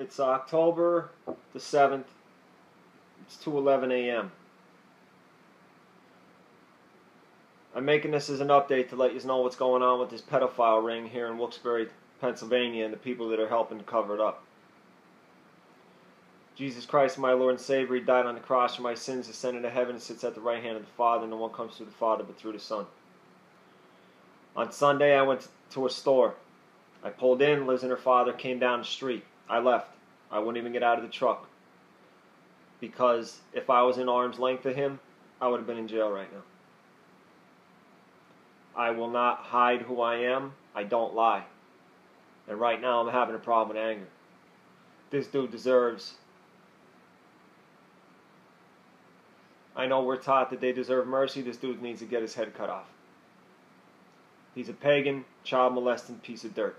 It's October the 7th. It's 2:11 a.m. I'm making this as an update to let you know what's going on with this pedophile ring here in Wilkes-Barre, Pennsylvania, and the people that are helping to cover it up. Jesus Christ, my Lord and Savior, He died on the cross for my sins, ascended to heaven, and sits at the right hand of the Father. No one comes to the Father but through the Son. On Sunday, I went to a store. I pulled in. Liz and her father came down the street. I left. I wouldn't even get out of the truck because if I was in arm's length of him, I would have been in jail right now. I will not hide who I am. I don't lie. And right now I'm having a problem with anger. This dude deserves. I know we're taught that they deserve mercy. This dude needs to get his head cut off. He's a pagan, child molesting piece of dirt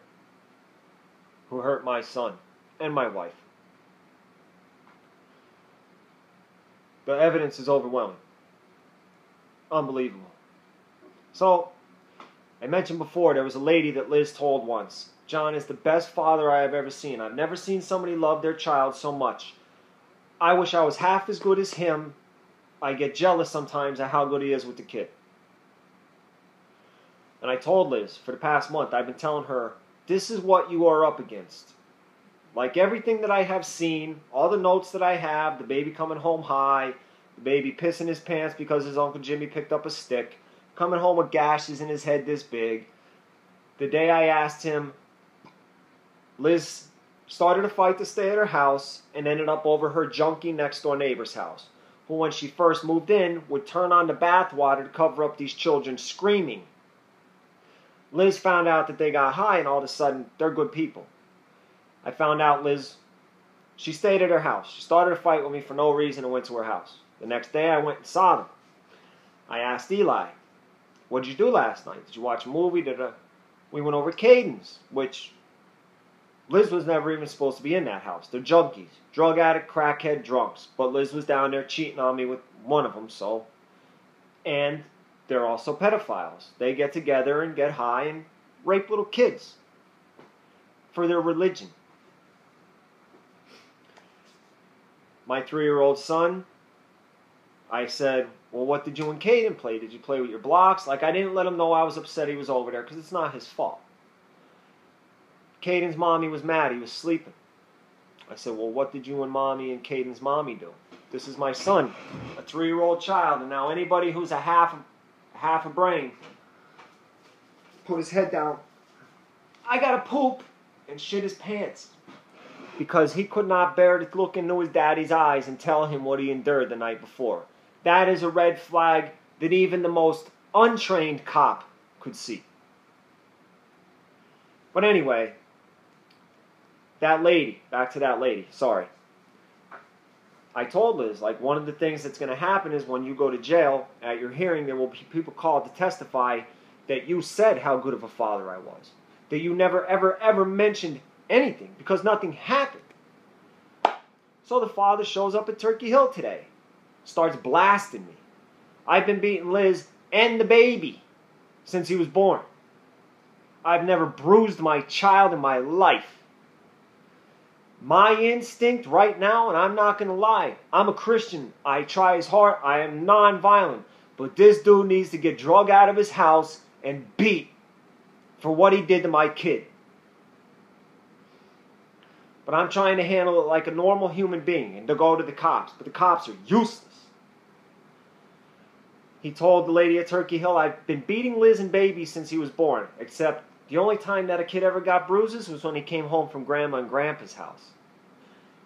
who hurt my son and my wife. The evidence is overwhelming. Unbelievable. So, I mentioned before there was a lady that Liz told once John is the best father I have ever seen. I've never seen somebody love their child so much. I wish I was half as good as him. I get jealous sometimes at how good he is with the kid. And I told Liz for the past month, I've been telling her, this is what you are up against. Like everything that I have seen, all the notes that I have, the baby coming home high, the baby pissing his pants because his Uncle Jimmy picked up a stick, coming home with gashes in his head this big. The day I asked him, Liz started a fight to stay at her house and ended up over her junky next door neighbor's house, who, when she first moved in, would turn on the bath water to cover up these children screaming. Liz found out that they got high, and all of a sudden, they're good people. I found out Liz, she stayed at her house. She started a fight with me for no reason and went to her house. The next day I went and saw them. I asked Eli, what did you do last night? Did you watch a movie? Did a... We went over Caden's, which Liz was never even supposed to be in that house. They're junkies, drug addict, crackhead, drunks. But Liz was down there cheating on me with one of them, so. And they're also pedophiles. They get together and get high and rape little kids for their religion. My three year old son, I said, Well, what did you and Caden play? Did you play with your blocks? Like, I didn't let him know I was upset he was over there because it's not his fault. Caden's mommy was mad. He was sleeping. I said, Well, what did you and mommy and Caden's mommy do? This is my son, a three year old child. And now, anybody who's a half, half a brain, put his head down. I got to poop and shit his pants because he could not bear to look into his daddy's eyes and tell him what he endured the night before. That is a red flag that even the most untrained cop could see. But anyway, that lady, back to that lady, sorry. I told Liz, like, one of the things that's going to happen is when you go to jail at your hearing, there will be people called to testify that you said how good of a father I was. That you never, ever, ever mentioned anything because nothing happened. So the father shows up at Turkey Hill today, starts blasting me. I've been beating Liz and the baby since he was born. I've never bruised my child in my life. My instinct right now, and I'm not going to lie, I'm a Christian. I try as hard. I am non-violent. But this dude needs to get drug out of his house and beat for what he did to my kid but I'm trying to handle it like a normal human being and to go to the cops. But the cops are useless. He told the lady at Turkey Hill, I've been beating Liz and baby since he was born, except the only time that a kid ever got bruises was when he came home from Grandma and Grandpa's house.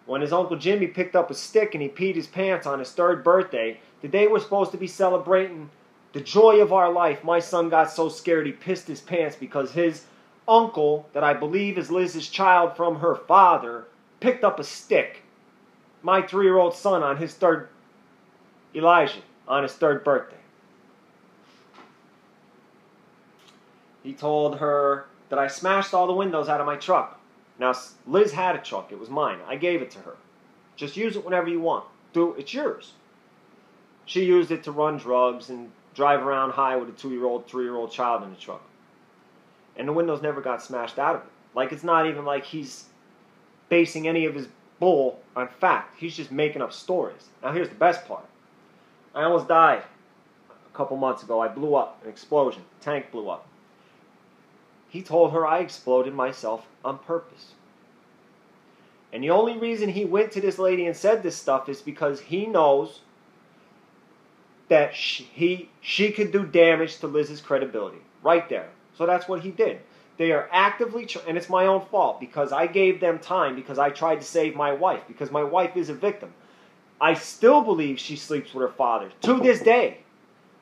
When his Uncle Jimmy picked up a stick and he peed his pants on his third birthday, the day we're supposed to be celebrating the joy of our life, my son got so scared he pissed his pants because his uncle, that I believe is Liz's child from her father, picked up a stick. My three year old son on his third, Elijah, on his third birthday. He told her that I smashed all the windows out of my truck. Now, Liz had a truck, it was mine. I gave it to her. Just use it whenever you want. Do it's yours. She used it to run drugs and drive around high with a two year old, three year old child in the truck and the windows never got smashed out of it. Like it's not even like he's basing any of his bull on fact. He's just making up stories. Now, here's the best part I almost died a couple months ago. I blew up, an explosion, tank blew up. He told her I exploded myself on purpose. And the only reason he went to this lady and said this stuff is because he knows that she, he, she could do damage to Liz's credibility. Right there. So that's what he did. They are actively, and it's my own fault because I gave them time because I tried to save my wife because my wife is a victim. I still believe she sleeps with her father to this day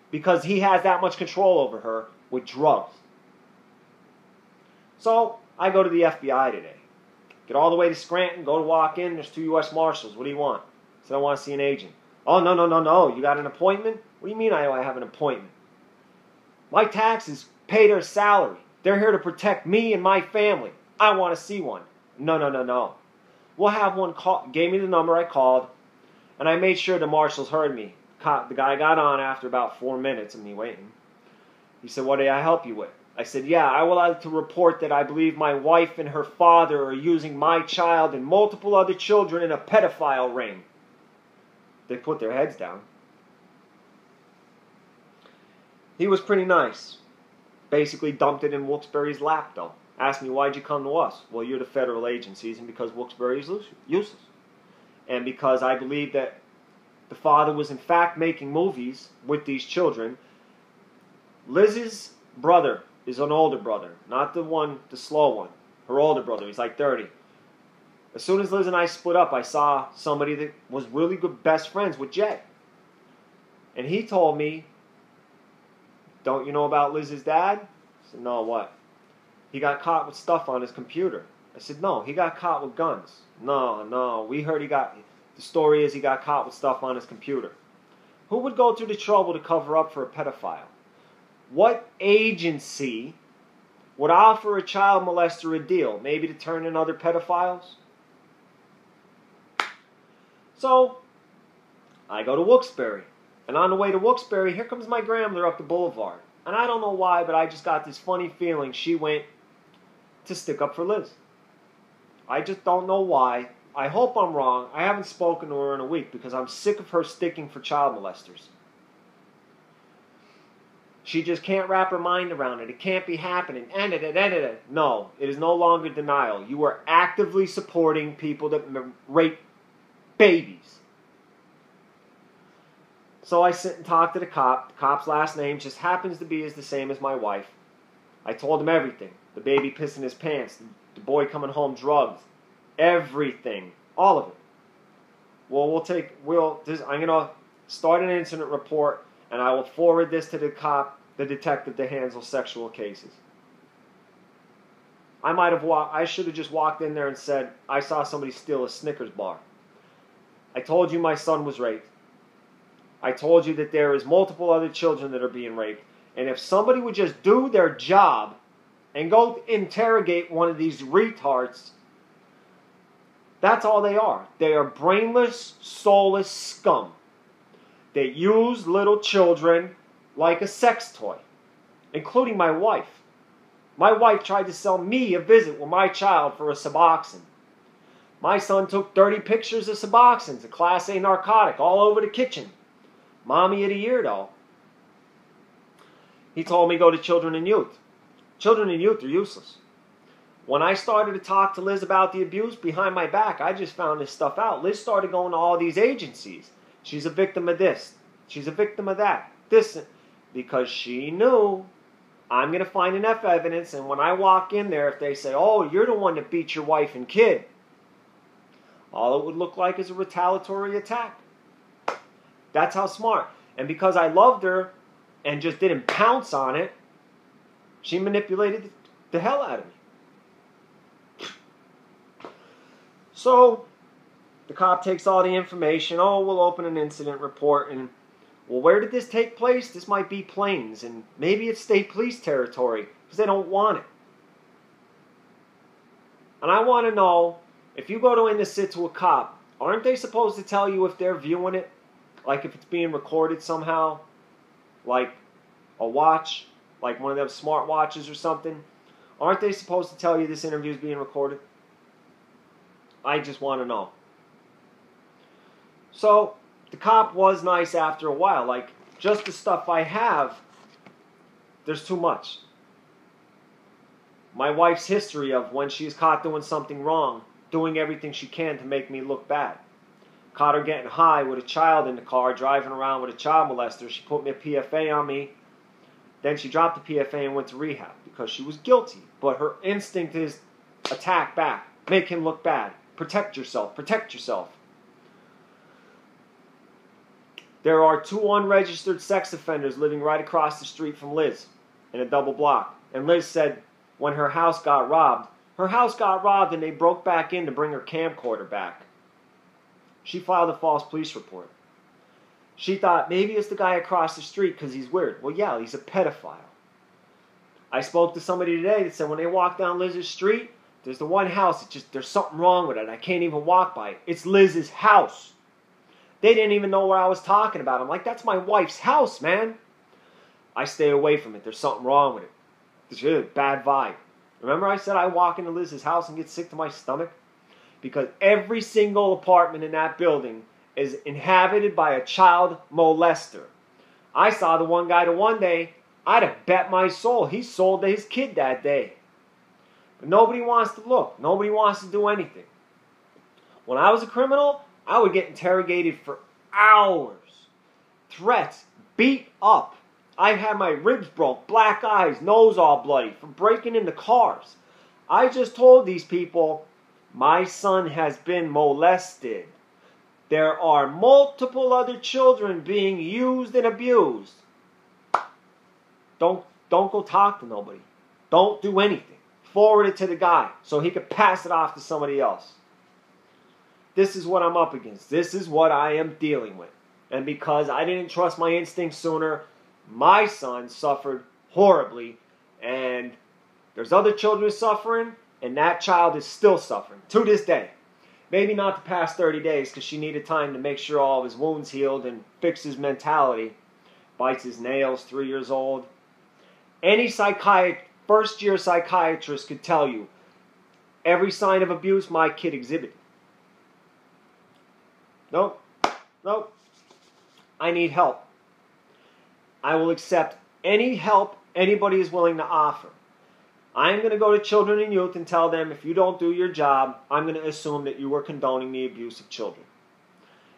because he has that much control over her with drugs. So I go to the FBI today. Get all the way to Scranton, go to walk in, there's two U.S. Marshals. What do you want? I said, I want to see an agent. Oh, no, no, no, no. You got an appointment? What do you mean I have an appointment? My taxes pay their salary. They're here to protect me and my family. I want to see one. No, no, no, no. We'll have one call. Gave me the number I called, and I made sure the marshals heard me. The guy got on after about four minutes of me waiting. He said, What did I help you with? I said, Yeah, I would like to report that I believe my wife and her father are using my child and multiple other children in a pedophile ring. They put their heads down. He was pretty nice. Basically dumped it in Wilkes-Barre's lap, though. Asked me, why'd you come to us? Well, you're the federal agencies, and because Wilkes-Barre is useless. And because I believe that the father was in fact making movies with these children. Liz's brother is an older brother, not the one, the slow one. Her older brother, he's like 30. As soon as Liz and I split up, I saw somebody that was really good best friends with Jay. And he told me, Don't you know about Liz's dad? I said, No, what? He got caught with stuff on his computer. I said, No, he got caught with guns. No, no, we heard he got. The story is he got caught with stuff on his computer. Who would go through the trouble to cover up for a pedophile? What agency would offer a child molester a deal? Maybe to turn in other pedophiles? So, I go to Wilkes-Barre. And on the way to Wilkes-Barre, here comes my grandmother up the boulevard. And I don't know why, but I just got this funny feeling she went to stick up for Liz. I just don't know why. I hope I'm wrong. I haven't spoken to her in a week because I'm sick of her sticking for child molesters. She just can't wrap her mind around it. It can't be happening. Ended it, ended it. No, it is no longer denial. You are actively supporting people that rape babies. So I sit and talk to the cop. The cop's last name just happens to be as the same as my wife. I told him everything. The baby pissing his pants, the boy coming home drugged, everything, all of it. Well, we'll take, we'll, this, I'm going to start an incident report and I will forward this to the cop, the detective that handles sexual cases. I might have walked, I should have just walked in there and said, I saw somebody steal a Snickers bar. I told you my son was raped. I told you that there is multiple other children that are being raped. And if somebody would just do their job and go interrogate one of these retards, that's all they are. They are brainless, soulless scum. They use little children like a sex toy, including my wife. My wife tried to sell me a visit with my child for a Suboxone. My son took dirty pictures of Suboxones, a Class A narcotic, all over the kitchen. Mommy of the year, though. He told me go to Children and Youth. Children and Youth are useless. When I started to talk to Liz about the abuse behind my back, I just found this stuff out. Liz started going to all these agencies. She's a victim of this. She's a victim of that. This, because she knew I'm going to find enough evidence, and when I walk in there, if they say, oh, you're the one that beat your wife and kid, all it would look like is a retaliatory attack. That's how smart. And because I loved her and just didn't pounce on it, she manipulated the hell out of me. So the cop takes all the information. Oh, we'll open an incident report. And, well, where did this take place? This might be Plains. And maybe it's state police territory because they don't want it. And I want to know if you go to in the sit to a cop, aren't they supposed to tell you if they're viewing it? Like if it's being recorded somehow? Like a watch? Like one of them smart watches or something? Aren't they supposed to tell you this interview is being recorded? I just want to know. So the cop was nice after a while. Like, just the stuff I have, there's too much. My wife's history of when she's caught doing something wrong, doing everything she can to make me look bad. Caught her getting high with a child in the car, driving around with a child molester. She put me a PFA on me. Then she dropped the PFA and went to rehab because she was guilty. But her instinct is attack back, make him look bad, protect yourself, protect yourself. There are two unregistered sex offenders living right across the street from Liz in a double block. And Liz said when her house got robbed, her house got robbed and they broke back in to bring her camcorder back. She filed a false police report. She thought maybe it's the guy across the street because he's weird. Well, yeah, he's a pedophile. I spoke to somebody today that said when they walk down Liz's street, there's the one house. It's just there's something wrong with it. I can't even walk by it. It's Liz's house. They didn't even know what I was talking about. I'm like, that's my wife's house, man. I stay away from it. There's something wrong with it. There's a bad vibe. Remember I said I walk into Liz's house and get sick to my stomach? Because every single apartment in that building is inhabited by a child molester. I saw the one guy the one day, I'd have bet my soul he sold to his kid that day. But nobody wants to look. Nobody wants to do anything. When I was a criminal, I would get interrogated for hours. Threats, beat up. I had my ribs broke, black eyes, nose all bloody from breaking into cars. I just told these people, my son has been molested. There are multiple other children being used and abused. Don't don't go talk to nobody. Don't do anything. Forward it to the guy so he could pass it off to somebody else. This is what I'm up against. This is what I am dealing with. And because I didn't trust my instincts sooner, my son suffered horribly. And there's other children suffering, and that child is still suffering to this day. Maybe not the past 30 days because she needed time to make sure all of his wounds healed and fix his mentality. Bites his nails, three years old. Any psychiatrist, first year psychiatrist could tell you every sign of abuse my kid exhibited. Nope. Nope. I need help. I will accept any help anybody is willing to offer. I'm going to go to children and youth and tell them if you don't do your job, I'm going to assume that you are condoning the abuse of children.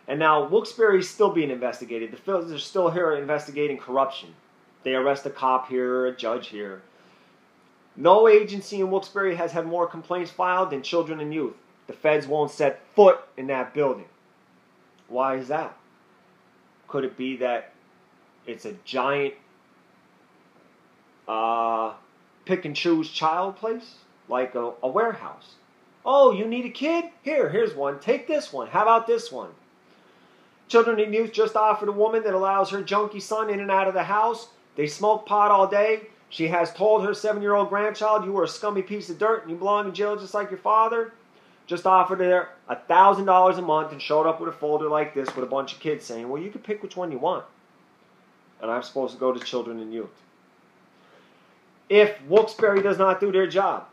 And now Wilkes-Barre is still being investigated. The feds are still here investigating corruption. They arrest a cop here, a judge here. No agency in Wilkes-Barre has had more complaints filed than children and youth. The feds won't set foot in that building. Why is that? Could it be that it's a giant uh, pick and choose child place? Like a, a warehouse. Oh, you need a kid? Here, here's one. Take this one. How about this one? Children and Youth just offered a woman that allows her junkie son in and out of the house. They smoke pot all day. She has told her seven year old grandchild, You are a scummy piece of dirt and you belong in jail just like your father just offered her a thousand dollars a month and showed up with a folder like this with a bunch of kids saying, "Well, you can pick which one you want." And I'm supposed to go to children and youth. If Wilkes-Barre does not do their job,